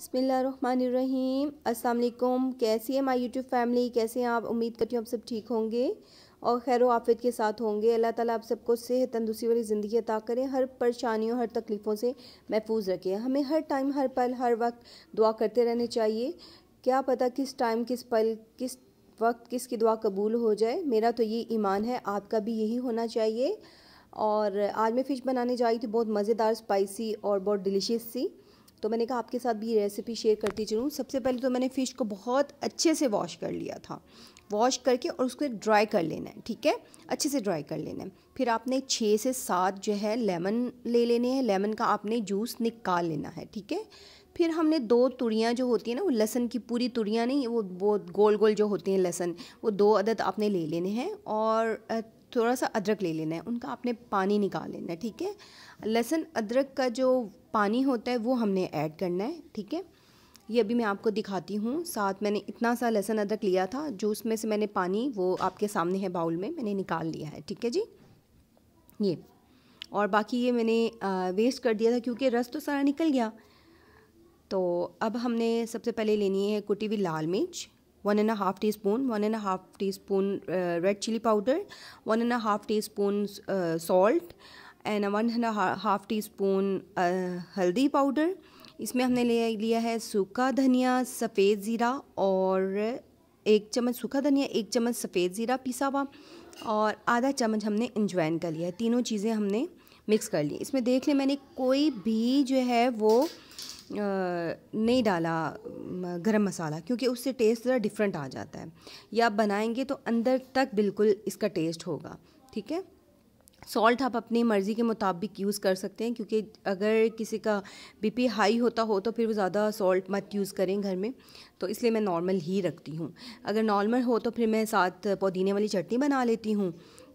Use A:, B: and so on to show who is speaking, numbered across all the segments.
A: बसमीम अस्सलाम कैसी है माई यूट्यूब फैमिली? कैसे हैं आप? उम्मीद करती हूँ आप सब ठीक होंगे और खैर आफियत के साथ होंगे। अल्लाह ताला आप सबको सेहत तंदुरुस्ती वाली ज़िंदगी अता करें, हर परेशानियों, हर तकलीफ़ों से महफूज रखें। हमें हर टाइम, हर पल, हर वक्त दुआ करते रहने चाहिए। क्या पता किस टाइम, किस पल, किस वक्त, किसकी दुआ कबूल हो जाए। मेरा तो ये ईमान है, आपका भी यही होना चाहिए। और आज मैं फ़िश बनाने जा रही थी, बहुत मज़ेदार, स्पाइसी और बहुत डिलीशियस सी। तो मैंने कहा, आपके साथ भी रेसिपी शेयर करती चलूँ। सबसे पहले तो मैंने फ़िश को बहुत अच्छे से वॉश कर लिया था। वॉश करके और उसको ड्राई कर लेना है, ठीक है? अच्छे से ड्राई कर लेना है। फिर आपने छः से सात जो है लेमन ले लेने हैं। लेमन का आपने जूस निकाल लेना है, ठीक है? फिर हमने दो तुड़ियाँ जो होती हैं ना, वो लहसन की पूरी तुड़ियाँ नहीं, वो वो गोल गोल जो होती हैं लहसन, वो दो अदद आपने ले लेने हैं। और थोड़ा सा अदरक ले लेना है, उनका आपने पानी निकाल लेना है, ठीक है? लहसुन, अदरक का जो पानी होता है, वो हमने ऐड करना है, ठीक है? ये अभी मैं आपको दिखाती हूँ। साथ मैंने इतना सा लहसुन, अदरक लिया था, जो उसमें से मैंने पानी, वो आपके सामने है बाउल में, मैंने निकाल लिया है, ठीक है जी? ये। और बाकी ये मैंने वेस्ट कर दिया था, क्योंकि रस तो सारा निकल गया। तो अब हमने सबसे पहले लेनी है कुटी हुई लाल मिर्च। One and half teaspoon one and half teaspoon red chilli powder one and half teaspoon salt and one and half teaspoon हल्दी पाउडर इसमें हमने ले, लिया है सूखा धनिया, सफ़ेद ज़ीरा और एक चम्मच, सूखा धनिया, एक चम्मच, सफ़ेद ज़ीरा पिसा हुआ और आधा चम्मच हमने इंजवाइन कर लिया है। तीनों चीज़ें हमने मिक्स कर ली। इसमें देख लें मैंने कोई भी जो है वो नहीं डाला गरम मसाला, क्योंकि उससे टेस्ट ज़रा डिफरेंट आ जाता है। या आप बनाएँगे तो अंदर तक बिल्कुल इसका टेस्ट होगा, ठीक है? सॉल्ट आप अपनी मर्ज़ी के मुताबिक यूज़ कर सकते हैं, क्योंकि अगर किसी का बीपी हाई होता हो तो फिर वो ज़्यादा सॉल्ट मत यूज़ करें घर में। तो इसलिए मैं नॉर्मल ही रखती हूँ। अगर नॉर्मल हो तो फिर मैं साथ पुदीने वाली चटनी बना लेती हूँ।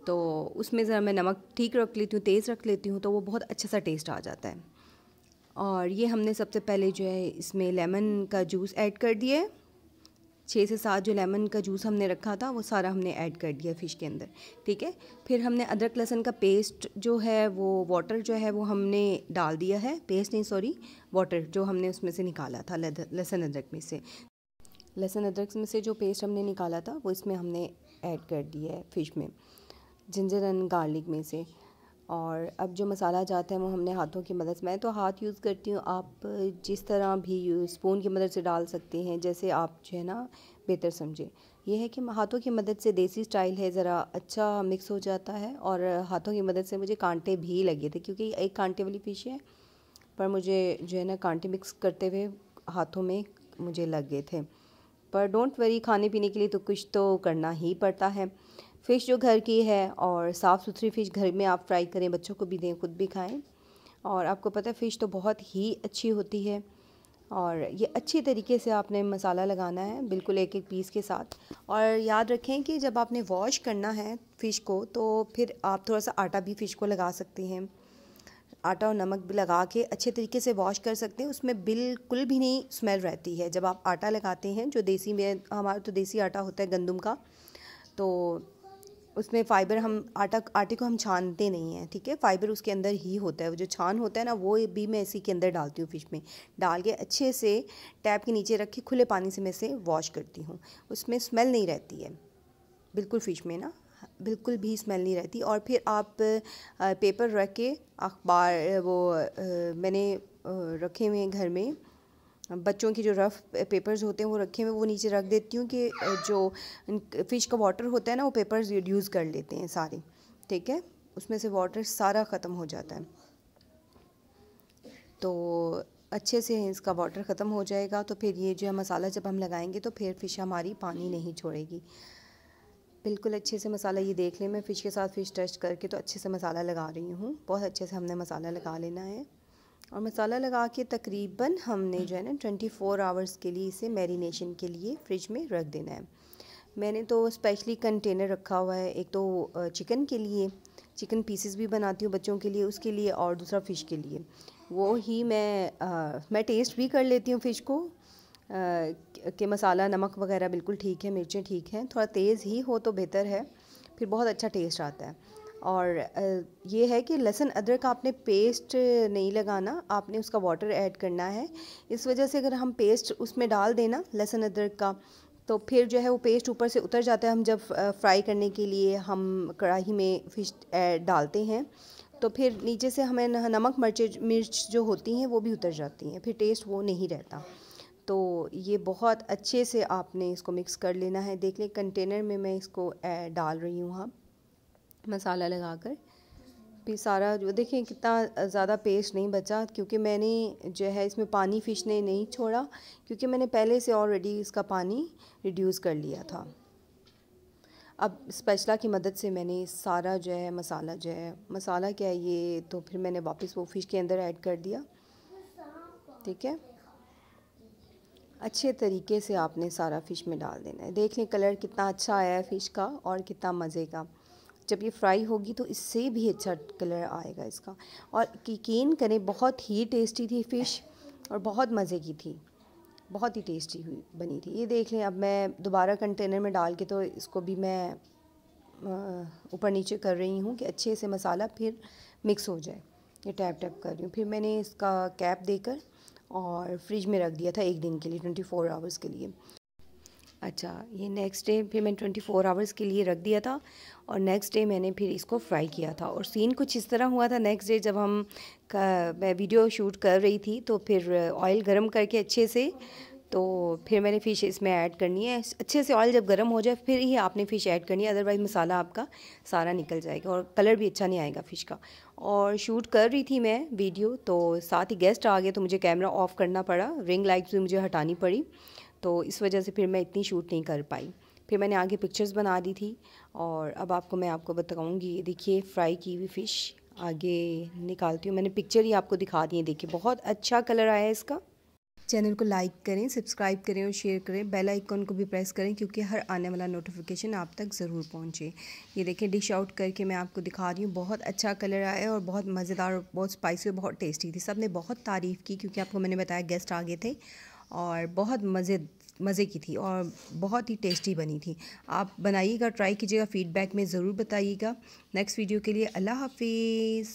A: तो उसमें ज़रा मैं नमक ठीक रख लेती हूँ, तेज़ रख लेती हूँ तो वो बहुत अच्छा सा टेस्ट आ जाता है। और ये हमने सबसे पहले जो है इसमें लेमन का जूस ऐड कर दिया है। छः से सात जो लेमन का जूस हमने रखा था, वो सारा हमने ऐड कर दिया फ़िश के अंदर, ठीक है? फिर हमने अदरक लहसन का पेस्ट जो है, वो वाटर जो है, वो हमने डाल दिया है। पेस्ट नहीं सॉरी वाटर जो हमने उसमें से निकाला था लहसुन अदरक में से। लहसुन अदरक में से जो पेस्ट हमने निकाला था, वो इसमें हमने ऐड कर दिया है फ़िश में। जिंजर एंड गार्लिक में से। और अब जो मसाला जाता है वो हमने हाथों की मदद से, मैं तो हाथ यूज़ करती हूँ, आप जिस तरह भी स्पून की मदद से डाल सकते हैं, जैसे आप जो है ना बेहतर समझें। यह है कि हाथों की मदद से देसी स्टाइल है, ज़रा अच्छा मिक्स हो जाता है और हाथों की मदद से मुझे कांटे भी लगे थे, क्योंकि एक कांटे वाली फ़िश है, पर मुझे जो है ना कांटे मिक्स करते हुए हाथों में मुझे लग गए थे। पर डोंट वरी खाने पीने के लिए तो कुछ तो करना ही पड़ता है। फ़िश जो घर की है और साफ़ सुथरी फ़िश घर में आप फ्राई करें, बच्चों को भी दें, खुद भी खाएँ। और आपको पता है, फ़िश तो बहुत ही अच्छी होती है और ये अच्छी तरीके से आपने मसाला लगाना है, बिल्कुल एक एक पीस के साथ। और याद रखें कि जब आपने वॉश करना है फ़िश को तो फिर आप थोड़ा सा आटा भी फ़िश को लगा सकते हैं। आटा और नमक भी लगा के अच्छे तरीके से वॉश कर सकते हैं, उसमें बिल्कुल भी नहीं स्मेल रहती है। जब आप आटा लगाते हैं, जो देसी में, हमारा तो देसी आटा होता है गंदम का तो उसमें फ़ाइबर हम आटा, आटे को हम छानते नहीं हैं, ठीक है? फ़ाइबर उसके अंदर ही होता है, वो जो छान होता है ना, वो भी मैं इसी के अंदर डालती हूँ फ़िश में। डाल के अच्छे से टैप के नीचे रख के खुले पानी से मैं इसे वॉश करती हूँ। उसमें स्मेल नहीं रहती है। बिल्कुल फ़िश में ना, बिल्कुल भी स्मेल नहीं रहती। और फिर आप पेपर रख के अखबार, वो मैंने रखे हुए हैं घर में बच्चों की जो रफ़ पेपर्स होते हैं, वो रखे हुए, वो नीचे रख देती हूँ कि जो फ़िश का वाटर होता है ना, वो पेपर्स यूज़ कर लेते हैं सारे, ठीक है? उसमें से वाटर सारा ख़त्म हो जाता है। तो अच्छे से इसका वाटर ख़त्म हो जाएगा तो फिर ये जो है मसाला जब हम लगाएँगे तो फिर फ़िश हमारी पानी नहीं छोड़ेगी। बिल्कुल अच्छे से मसाला ये देख लें, मैं फ़िश के साथ फ़िश टच करके तो अच्छे से मसाला लगा रही हूँ। बहुत अच्छे से हमने मसाला लगा लेना है। और मसाला लगा के तकरीबन हमने जो है ना ट्वेंटी फ़ोर आवर्स के लिए इसे मैरिनेशन के लिए फ्रिज में रख देना है। मैंने तो स्पेशली कंटेनर रखा हुआ है एक तो चिकन के लिए चिकन पीसेस भी बनाती हूँ बच्चों के लिए उसके लिए और दूसरा फ़िश के लिए। वो ही मैं आ, मैं टेस्ट भी कर लेती हूँ फ़िश को। कि मसाला नमक वगैरह बिल्कुल ठीक है मिर्चें ठीक हैं थोड़ा तेज़ ही हो तो बेहतर है फिर बहुत अच्छा टेस्ट आता है। और ये है कि लहसुन, अदरक आपने पेस्ट नहीं लगाना, आपने उसका वाटर ऐड करना है। इस वजह से अगर हम पेस्ट उसमें डाल देना, लहसुन, अदरक का तो फिर जो है वो पेस्ट ऊपर से उतर जाता है हम जब फ्राई करने के लिए हम कढ़ाई में फ़िश डालते हैं तो फिर नीचे से हमें नमक, मिर्च मिर्च जो होती हैं वो भी उतर जाती हैं, फिर टेस्ट वो नहीं रहता। तो ये बहुत अच्छे से आपने इसको मिक्स कर लेना है। देख लें कंटेनर में मैं इसको डाल रही हूँ हाँ मसाला लगाकर। फिर सारा जो देखें कितना ज़्यादा पेस्ट नहीं बचा, क्योंकि मैंने जो है इसमें पानी फ़िश ने नहीं छोड़ा, क्योंकि मैंने पहले से ऑलरेडी इसका पानी रिड्यूस कर लिया था। अब स्पेशला की मदद से मैंने सारा जो है मसाला, जो है, मसाला क्या है ये तो फिर मैंने वापस वो फ़िश के अंदर ऐड कर दिया। ठीक है? अच्छे तरीके से आपने सारा फ़िश में डाल देना है। देख लें कलर कितना अच्छा आया है फ़िश का और कितना मज़े का। जब ये फ्राई होगी तो इससे भी अच्छा कलर आएगा इसका। और यकीन करें, बहुत ही टेस्टी थी फ़िश और बहुत मज़े की थी। बहुत ही टेस्टी हुई, बनी थी। ये देख लें, अब मैं दोबारा कंटेनर में डाल के तो इसको भी मैं ऊपर नीचे कर रही हूँ कि अच्छे से मसाला फिर मिक्स हो जाए। ये टैप टैप कर रही हूँ। फिर मैंने इसका कैप देकर और फ्रिज में रख दिया था एक दिन के लिए ट्वेंटी फ़ोर आवर्स के लिए। अच्छा ये नेक्स्ट डे फिर मैंने ट्वेंटी फ़ोर आवर्स के लिए रख दिया था और नेक्स्ट डे मैंने फिर इसको फ्राई किया था। और सीन कुछ इस तरह हुआ था नेक्स्ट डे जब हम मैं वीडियो शूट कर रही थी तो फिर ऑयल गरम करके अच्छे से तो फिर मैंने फ़िश इसमें ऐड करनी है। अच्छे से ऑयल जब गर्म हो जाए फिर ही आपने फ़िश ऐड करनी है अदरवाइज़ मसाला आपका सारा निकल जाएगा और कलर भी अच्छा नहीं आएगा फ़िश का। और शूट कर रही थी मैं वीडियो तो साथ ही गेस्ट आ गए तो मुझे कैमरा ऑफ़ करना पड़ा रिंग लाइट्स भी मुझे हटानी पड़ी। तो इस वजह से फिर मैं इतनी शूट नहीं कर पाई। फिर मैंने आगे पिक्चर्स बना दी थी और अब आपको मैं आपको बताऊँगी। देखिए फ्राई की हुई फ़िश आगे निकालती हूँ। मैंने पिक्चर ही आपको दिखा दी है। देखिए, बहुत अच्छा कलर आया है इसका। चैनल को लाइक करें सब्सक्राइब करें और शेयर करें। बेल आइकन को भी प्रेस करें क्योंकि हर आने वाला नोटिफिकेशन आप तक ज़रूर पहुँचे। ये देखें डिश आउट करके मैं आपको दिखा रही हूँ। बहुत अच्छा कलर आया और बहुत मज़ेदार और बहुत स्पाइसी और बहुत टेस्टी थी। सबने बहुत तारीफ़ की क्योंकि आपको मैंने बताया गेस्ट आ गए थे। और बहुत मज़े मज़े की थी और बहुत ही टेस्टी बनी थी। आप बनाइएगा, ट्राई कीजिएगा फ़ीडबैक में ज़रूर बताइएगा। नेक्स्ट वीडियो के लिए अल्लाह हाफिज़।